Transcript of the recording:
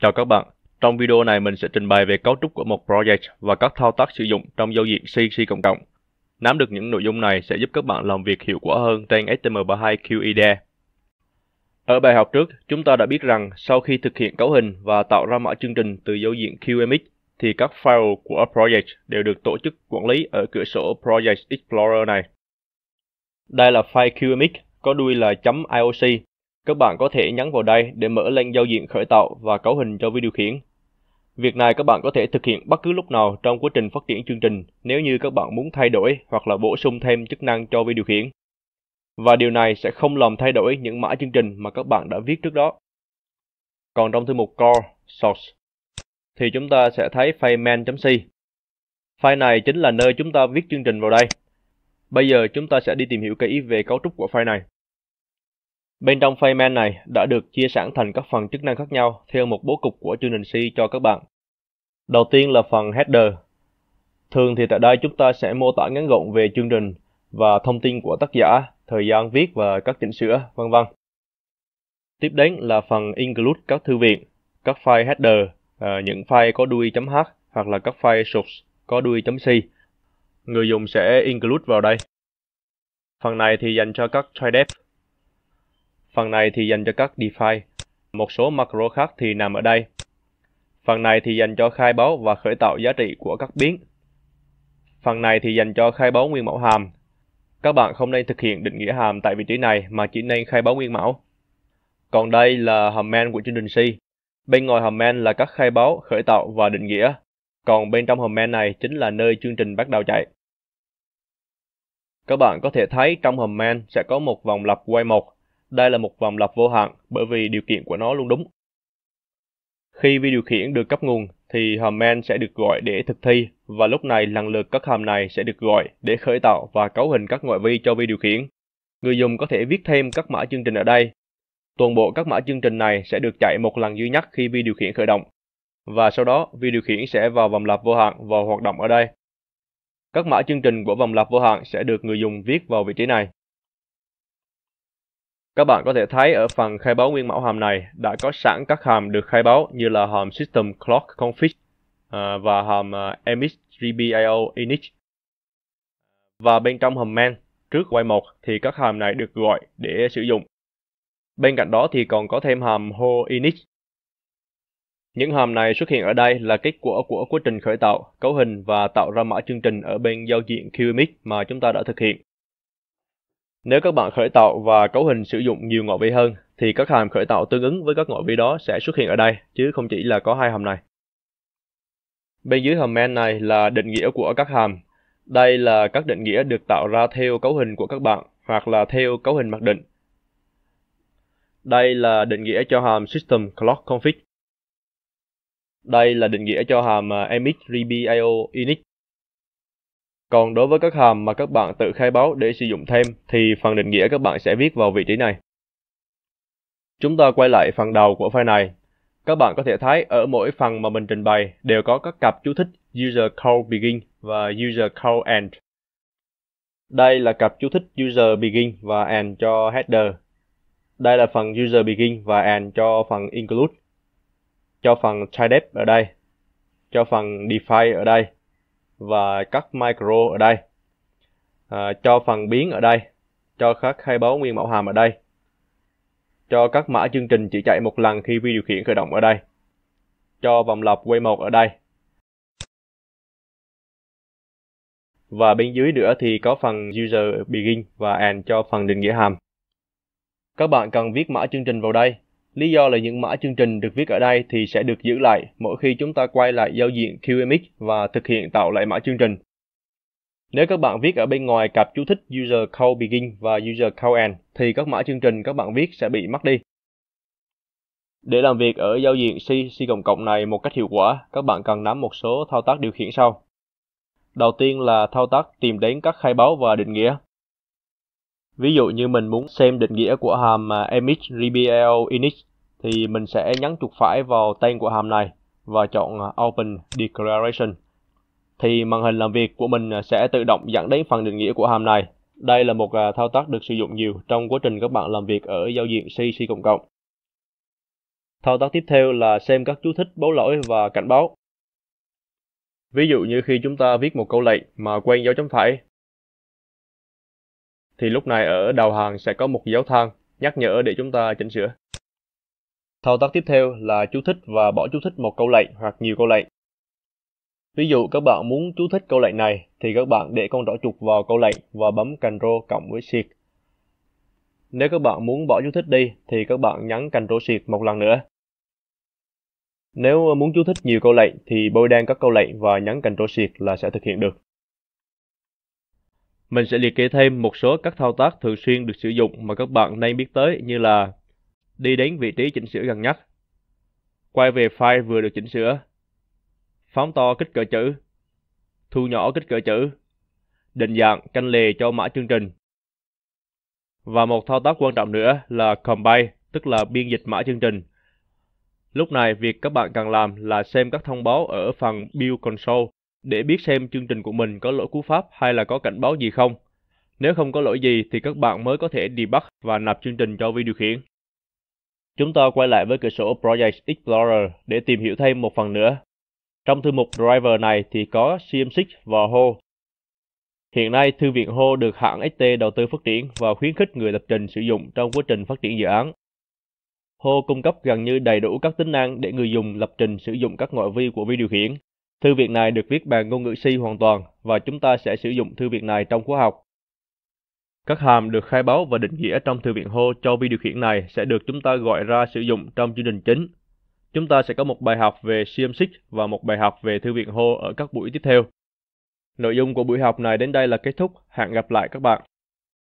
Chào các bạn, trong video này mình sẽ trình bày về cấu trúc của một project và các thao tác sử dụng trong giao diện CC cộng cộng. Nắm được những nội dung này sẽ giúp các bạn làm việc hiệu quả hơn trên HTML32 QED. Ở bài học trước, chúng ta đã biết rằng sau khi thực hiện cấu hình và tạo ra mã chương trình từ giao diện QMX thì các file của project đều được tổ chức quản lý ở cửa sổ Project Explorer này. Đây là file QMX có đuôi là .ioc các bạn có thể nhấn vào đây để mở lên giao diện khởi tạo và cấu hình cho vi điều khiển. Việc này các bạn có thể thực hiện bất cứ lúc nào trong quá trình phát triển chương trình nếu như các bạn muốn thay đổi hoặc là bổ sung thêm chức năng cho vi điều khiển. Và điều này sẽ không làm thay đổi những mã chương trình mà các bạn đã viết trước đó. Còn trong thư mục Core Source thì chúng ta sẽ thấy file main.c. File này chính là nơi chúng ta viết chương trình vào đây. Bây giờ chúng ta sẽ đi tìm hiểu kỹ về cấu trúc của file này. Bên trong file này đã được chia sẵn thành các phần chức năng khác nhau theo một bố cục của chương trình C cho các bạn. Đầu tiên là phần header. Thường thì tại đây chúng ta sẽ mô tả ngắn gọn về chương trình và thông tin của tác giả, thời gian viết và các chỉnh sửa, vân vân. Tiếp đến là phần include các thư viện, các file header, à, những file có đuôi .h hoặc là các file source có đuôi .c. Người dùng sẽ include vào đây. Phần này thì dành cho các try Phần này thì dành cho các define. Một số macro khác thì nằm ở đây. Phần này thì dành cho khai báo và khởi tạo giá trị của các biến. Phần này thì dành cho khai báo nguyên mẫu hàm. Các bạn không nên thực hiện định nghĩa hàm tại vị trí này mà chỉ nên khai báo nguyên mẫu. Còn đây là hàm main của chương trình C. Bên ngoài hàm main là các khai báo, khởi tạo và định nghĩa. Còn bên trong hàm main này chính là nơi chương trình bắt đầu chạy. Các bạn có thể thấy trong hàm main sẽ có một vòng lặp quay một đây là một vòng lặp vô hạn bởi vì điều kiện của nó luôn đúng. Khi vi điều khiển được cấp nguồn thì hàm main sẽ được gọi để thực thi và lúc này lần lượt các hàm này sẽ được gọi để khởi tạo và cấu hình các ngoại vi cho vi điều khiển. Người dùng có thể viết thêm các mã chương trình ở đây. Toàn bộ các mã chương trình này sẽ được chạy một lần duy nhất khi vi điều khiển khởi động. Và sau đó, vi điều khiển sẽ vào vòng lặp vô hạn và hoạt động ở đây. Các mã chương trình của vòng lặp vô hạn sẽ được người dùng viết vào vị trí này. Các bạn có thể thấy ở phần khai báo nguyên mẫu hàm này đã có sẵn các hàm được khai báo như là hàm system clock config à, và hàm uh, à, emit init. Và bên trong hàm main trước quay 1 thì các hàm này được gọi để sử dụng. Bên cạnh đó thì còn có thêm hàm ho init. Những hàm này xuất hiện ở đây là kết quả của quá trình khởi tạo, cấu hình và tạo ra mã chương trình ở bên giao diện QMX mà chúng ta đã thực hiện. Nếu các bạn khởi tạo và cấu hình sử dụng nhiều ngoại vi hơn, thì các hàm khởi tạo tương ứng với các ngoại vi đó sẽ xuất hiện ở đây, chứ không chỉ là có hai hàm này. Bên dưới hàm main này là định nghĩa của các hàm. Đây là các định nghĩa được tạo ra theo cấu hình của các bạn, hoặc là theo cấu hình mặc định. Đây là định nghĩa cho hàm System Clock Config. Đây là định nghĩa cho hàm à, emit rebio init. Còn đối với các hàm mà các bạn tự khai báo để sử dụng thêm, thì phần định nghĩa các bạn sẽ viết vào vị trí này. Chúng ta quay lại phần đầu của file này. Các bạn có thể thấy ở mỗi phần mà mình trình bày đều có các cặp chú thích user call begin và user call end. Đây là cặp chú thích user begin và end cho header. Đây là phần user begin và end cho phần include. Cho phần typedef ở đây. Cho phần define ở đây và các micro ở đây. À, cho phần biến ở đây cho các khai báo nguyên mẫu hàm ở đây. Cho các mã chương trình chỉ chạy một lần khi vi điều khiển khởi động ở đây. Cho vòng lặp quay một ở đây. Và bên dưới nữa thì có phần user begin và end cho phần định nghĩa hàm. Các bạn cần viết mã chương trình vào đây. Lý do là những mã chương trình được viết ở đây thì sẽ được giữ lại mỗi khi chúng ta quay lại giao diện QMX và thực hiện tạo lại mã chương trình. Nếu các bạn viết ở bên ngoài cặp chú thích User Call Begin và User Call End thì các mã chương trình các bạn viết sẽ bị mất đi. Để làm việc ở giao diện C, C cộng cộng này một cách hiệu quả, các bạn cần nắm một số thao tác điều khiển sau. Đầu tiên là thao tác tìm đến các khai báo và định nghĩa. Ví dụ như mình muốn xem định nghĩa của hàm à, emit rebl init thì mình sẽ nhấn chuột phải vào tên của hàm này và chọn à, Open Declaration. Thì màn hình làm việc của mình à, sẽ tự động dẫn đến phần định nghĩa của hàm này. Đây là một à, thao tác được sử dụng nhiều trong quá trình các bạn làm việc ở giao diện C, C++. Thao tác tiếp theo là xem các chú thích báo lỗi và cảnh báo. Ví dụ như khi chúng ta viết một câu lệnh mà quên dấu chấm phẩy, thì lúc này ở đầu hàng sẽ có một dấu than nhắc nhở để chúng ta chỉnh sửa. Thao tác tiếp theo là chú thích và bỏ chú thích một câu lệnh hoặc nhiều câu lệnh. Ví dụ các bạn muốn chú thích câu lệnh này thì các bạn để con đỏ trục vào câu lệnh và bấm Ctrl cộng với Shift. Nếu các bạn muốn bỏ chú thích đi thì các bạn nhấn Ctrl Shift một lần nữa. Nếu muốn chú thích nhiều câu lệnh thì bôi đen các câu lệnh và nhấn Ctrl Shift là sẽ thực hiện được. Mình sẽ liệt kê thêm một số các thao tác thường xuyên được sử dụng mà các bạn nên biết tới như là đi đến vị trí chỉnh sửa gần nhất, quay về file vừa được chỉnh sửa, phóng to kích cỡ chữ, thu nhỏ kích cỡ chữ, định dạng canh lề cho mã chương trình. Và một thao tác quan trọng nữa là compile, tức là biên dịch mã chương trình. Lúc này, việc các bạn cần làm là xem các thông báo ở phần Build Console để biết xem chương trình của mình có lỗi cú pháp hay là có cảnh báo gì không. Nếu không có lỗi gì thì các bạn mới có thể debug và nạp chương trình cho vi điều khiển. Chúng ta quay lại với cửa sổ Project Explorer để tìm hiểu thêm một phần nữa. Trong thư mục driver này thì có CM6 và HO. Hiện nay, thư viện HO được hãng ST đầu tư phát triển và khuyến khích người lập trình sử dụng trong quá trình phát triển dự án. HO cung cấp gần như đầy đủ các tính năng để người dùng lập trình sử dụng các ngoại vi của vi điều khiển. Thư viện này được viết bằng ngôn ngữ C hoàn toàn và chúng ta sẽ sử dụng thư viện này trong khóa học. Các hàm được khai báo và định nghĩa trong thư viện Ho cho vi điều khiển này sẽ được chúng ta gọi ra sử dụng trong chương trình chính. Chúng ta sẽ có một bài học về CM6 và một bài học về thư viện Ho ở các buổi tiếp theo. Nội dung của buổi học này đến đây là kết thúc. Hẹn gặp lại các bạn.